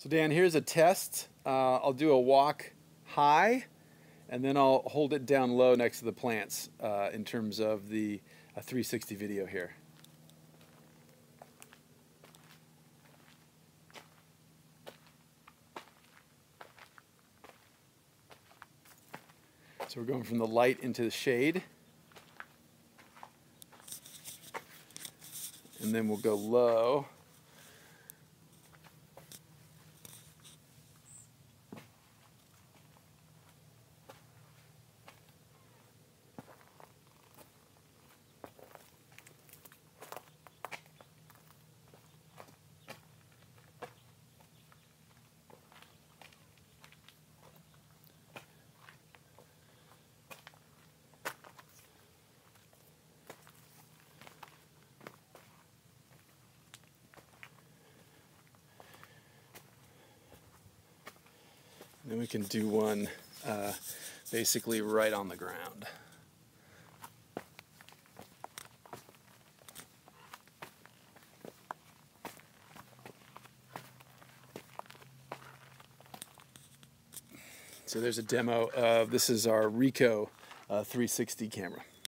So Dan, here's a test. Uh, I'll do a walk high, and then I'll hold it down low next to the plants uh, in terms of the 360 video here. So we're going from the light into the shade. And then we'll go low. Then we can do one uh, basically right on the ground. So there's a demo of this is our Ricoh uh, 360 camera.